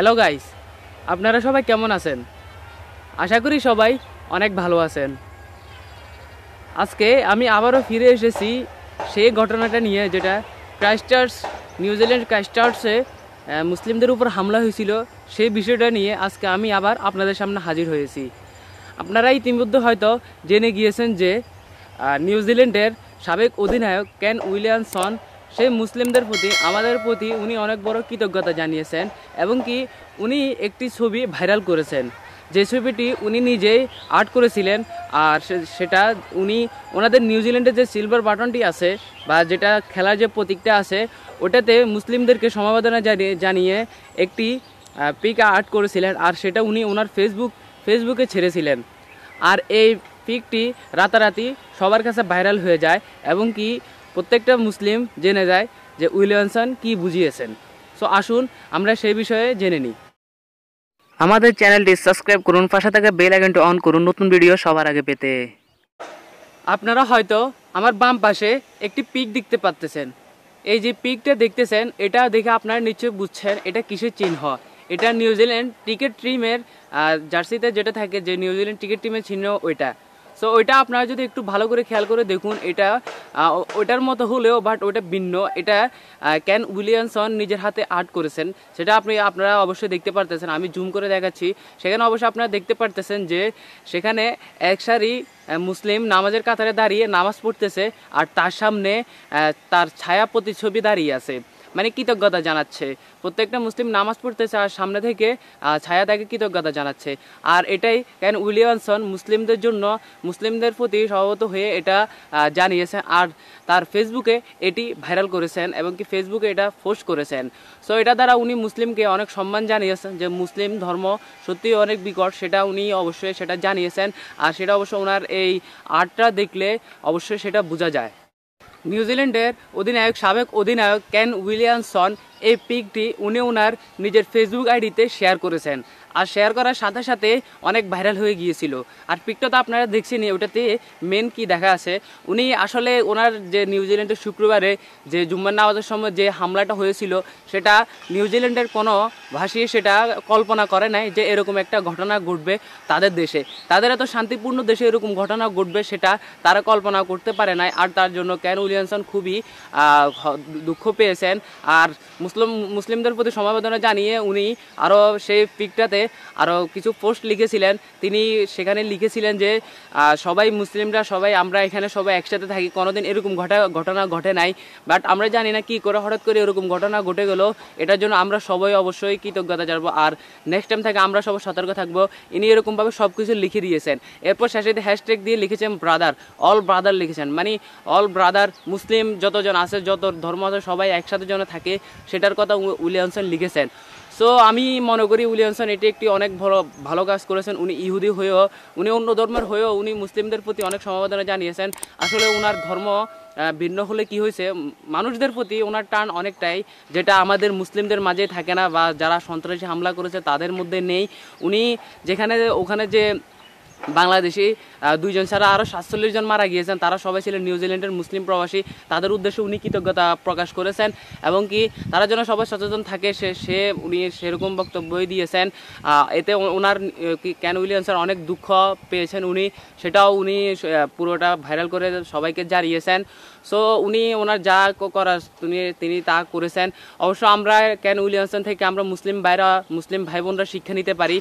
Hello guys আপনারা সবাই কেমন আছেন? আশা করি সবাই অনেক ভালো আছেন। আজকে আমি আবারও ফিরে এসেছি সেই ঘটনাটা নিয়ে, যেটা ক্রাইস্টার্স নিউজিল্যান্ড ক্রাইস্টার্সে মুসলিমদের উপর হামলা হয়েছিল সেই বিষয়টা নিয়ে আজকে আমি আবার আপনাদের সামনে হাজির হয়েছি। আপনারা ইতিমধ্যে হয়তো জেনে গিয়েছেন যে নিউজিল্যান্ডের সাবেক অধিনায়ক কেন উইলিয়ামসন সেই মুসলিমদের প্রতি, আমাদের প্রতি উনি অনেক বড় কৃতজ্ঞতা জানিয়েছেন এবং কি উনি একটি ছবি ভাইরাল করেছেন। যে ছবিটি উনি নিজেই আর্ট করেছিলেন আর সেটা উনি ওনাদের নিউজিল্যান্ডের যে সিলভার বাটনটি আছে বা যেটা খেলার যে প্রতীকটা আছে, ওটাতে মুসলিমদেরকে সমবেদনা জানিয়ে জানিয়ে একটি পিক আর্ট করেছিলেন আর সেটা উনি ওনার ফেসবুক, ফেসবুকে ছেড়েছিলেন। আর এই পিকটি রাতারাতি সবার কাছে ভাইরাল হয়ে যায় এবং কি প্রত্যেকটা মুসলিম জেনে যায় যে উইলিয়ামসন কি বুঝিয়েছেন। সো আসুন আমরা সেই বিষয়ে জেনে নিই। আমাদের চ্যানেলটি সাবস্ক্রাইব করুন পাশে থাকা বেল আইকনটি অন করুন নতুন ভিডিও সবার আগে পেতে। আপনারা হয়তো আমার বাম পাশে একটি পিক দেখতে পাচ্তেছেন। এই যে পিকটা দেখতেছেন এটা দেখে আপনারা নিশ্চয়ই বুঝছেন এটা কিসের চিহ্ন। এটা নিউজিল্যান্ড টিকিট টিমের জার্সিতে যেটা থাকে যে নিউজিল্যান্ড টিকিট টিমের চিহ্ন ওইটা। সো ওইটা আপনারা যদি একটু ভালো করে খেয়াল করে দেখুন, এটা ওইটার মতো হলেও বাট ওইটা ভিন্ন। এটা ক্যান উইলিয়ামসন নিজের হাতে আর্ট করেছেন। সেটা আপনি, আপনারা অবশ্যই দেখতে পারতেছেন। আমি জুম করে দেখাচ্ছি। সেখানে অবশ্যই আপনারা দেখতে পারতেছেন যে, সেখানে এক সারি মুসলিম নামাজের কাতারে দাঁড়িয়ে নামাজ পড়তেছে, আর তার সামনে তার ছায়া প্রতিচ্ছবি দাঁড়িয়ে আছে। মানে কৃতজ্ঞতা জানাচ্ছে। প্রত্যেকটা মুসলিম নামাজ পড়তেছে আর সামনে থেকে ছায়া তাকে কৃতজ্ঞতা জানাচ্ছে। আর এটাই কেন উইলিয়ামসন মুসলিমদের জন্য, মুসলিমদের প্রতি সহবত হয়ে এটা জানিয়েছেন। আর তার ফেসবুকে এটি ভাইরাল করেছেন এবং কি ফেসবুকে এটা পোস্ট করেছেন। সো এটা দ্বারা উনি মুসলিমকে অনেক সম্মান জানিয়েছেন যে মুসলিম ধর্ম সত্যিই অনেক বিকট, সেটা উনি অবশ্যই সেটা জানিয়েছেন। আর সেটা অবশ্য ওনার এই আর্টটা দেখলে অবশ্যই সেটা বোঝা যায়। নিউজিল্যান্ডের অধিনায়ক সাবেক অধিনায়ক ক্যান উইলিয়ামসন এই পিকটি উনি ওনার নিজের ফেসবুক আইডিতে শেয়ার করেছেন। আর শেয়ার করার সাথে সাথে অনেক ভাইরাল হয়ে গিয়েছিল। আর পিকটা তো আপনারা দেখছেনই, ওটাতে মেন কি দেখা আছে? উনি আসলে ওনার যে নিউজিল্যান্ডের শুক্রবারে যে জুম্মার নামাজের সময় যে হামলাটা হয়েছিল, সেটা নিউজিল্যান্ডের কোনো ভাষী সেটা কল্পনা করে নাই যে এরকম একটা ঘটনা ঘটবে তাদের দেশে। তাদের এত শান্তিপূর্ণ দেশে এরকম ঘটনা ঘটবে সেটা তারা কল্পনা করতে পারে নাই। আর তার জন্য ক্যান উইলিয়ামসন খুবই দুঃখ পেয়েছেন। আর মুসলিম মুসলিমদের প্রতি সমবেদনা জানিয়ে উনি আরও সেই পিকটাতে আরও কিছু পোস্ট লিখেছিলেন। তিনি সেখানে লিখেছিলেন যে সবাই মুসলিমরা, সবাই আমরা এখানে সবাই একসাথে থাকি, কোনোদিন এরকম ঘটা, ঘটনা ঘটে নাই। বাট আমরা জানি না কি করে হঠাৎ করে এরকম ঘটনা ঘটে গেল। এটার জন্য আমরা সবাই অবশ্যই কৃতজ্ঞতা জানব। আর নেক্সট টাইম থেকে আমরা সবাই সতর্ক থাকব। ইনি এরকমভাবে সব কিছু লিখে দিয়েছেন। এরপর শেষে হ্যাশট্যাগ দিয়ে লিখেছেন ব্রাদার অল ব্রাদার লিখেছেন। মানে অল ব্রাদার মুসলিম যতজন আছে, যত ধর্ম আছে, সবাই একসাথে যেন থাকে সেটার কথা উইলিয়ামসন লিখেছেন। সো আমি মনে করি উইলিয়ামসন এটি একটি অনেক বড় ভালো কাজ করেছেন। উনি ইহুদি হয়েও, উনি অন্য ধর্মের হয়েও উনি মুসলিমদের প্রতি অনেক সমবেদনা জানিয়েছেন। আসলে ওনার ধর্ম ভিন্ন হলে কি হয়েছে? মানুষদের প্রতি ওনার টান অনেকটাই, যেটা আমাদের মুসলিমদের মাঝে থাকে না বা যারা সন্ত্রাসী হামলা করেছে তাদের মধ্যে নেই। উনি যেখানে, ওখানে যে বাংলাদেশি দুইজন ছাড়া আরও সাতচল্লিশ জন মারা গিয়েছেন। তারা সবাই ছিলেন নিউজিল্যান্ডের মুসলিম প্রবাসী। তাদের উদ্দেশ্যে উনি কৃতজ্ঞতা প্রকাশ করেছেন এবং কি তারা যেন সবাই সচেতন থাকে, সে সে উনি সেরকম বক্তব্যই দিয়েছেন। এতে ওনার ক্যান উইলিয়ামসের অনেক দুঃখ পেয়েছেন উনি, সেটাও উনি পুরোটা ভাইরাল করে সবাইকে জানিয়েছেন। সো উনি ওনার যা করার তিনি তিনি তা করেছেন। অবশ্য আমরা ক্যান উইলিয়ামসন থেকে আমরা মুসলিম ভাইরা, মুসলিম ভাই বোনরা শিক্ষা নিতে পারি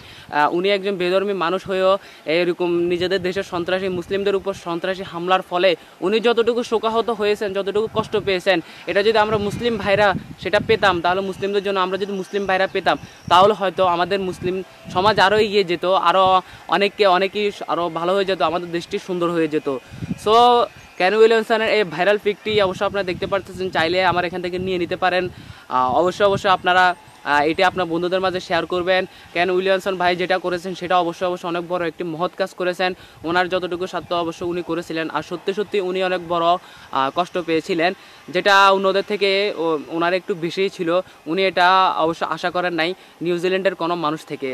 উনি একজন বেধর্মী মানুষ হয়েও এরকম নিজেদের দেশের সন্ত্রাসী, মুসলিমদের উপর সন্ত্রাসী হামলার ফলে উনি যতটুকু শোকাহত হয়েছেন, যতটুকু কষ্ট পেয়েছেন, এটা যদি আমরা মুসলিম ভাইরা সেটা পেতাম, তাহলে মুসলিমদের জন্য আমরা যদি মুসলিম ভাইরা পেতাম, তাহলে হয়তো আমাদের মুসলিম সমাজ আরও এগিয়ে যেত আরও অনেককে, অনেকেই আরও ভালো হয়ে যেত, আমাদের দেশটি সুন্দর হয়ে যেত। সো ক্যান উইলিয়ামসনের এই ভাইরাল পিকটি অবশ্যই আপনারা দেখতে পারতেছেন, চাইলে আমার এখান থেকে নিয়ে নিতে পারেন। অবশ্যই অবশ্যই আপনারা এটি আপনার বন্ধুদের মাঝে শেয়ার করবেন। ক্যান উইলিয়ামসন ভাই যেটা করেছেন, সেটা অবশ্যই অবশ্যই অনেক বড় একটি মহৎ কাজ করেছেন। ওনার যতটুকু সাধ্য অবশ্যই উনি করেছিলেন। আর সত্যি সত্যি উনি অনেক বড় কষ্ট পেয়েছিলেন। যেটা অন্যদের থেকে ওনার একটু বেশিই ছিল। উনি এটা অবশ্য আশা করেন নাই, নিউজিল্যান্ডের কোনো মানুষ থেকে।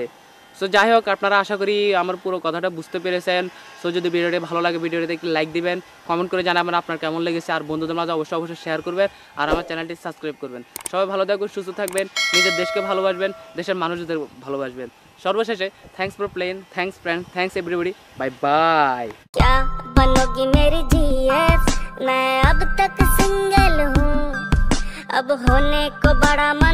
সো যাই হোক আপনারা আশা করি আমার পুরো কথাটা বুঝতে পেরেছেন সো যদি ভিডিওটি ভালো লাগে ভিডিওটিতে একটি লাইক দিবেন কমেন্ট করে জানাবেন আপনার কেমন লেগেছে আর বন্ধুদের মাঝে অবশ্যই অবশ্যই শেয়ার করবেন আর আমার চ্যানেলটি সাবস্ক্রাইব করবেন সবাই ভালো থাকবেন সুস্থ থাকবেন নিজের দেশকে ভালোবাসবেন দেশের মানুষদের ভালোবাসবেন সর্বশেষে thanks for plane thanks friend thanks everybody bye bye क्या बनोगी मेरी जीएफ मैं अब तक सिंगल हूँ अब होने को बड़ा मन है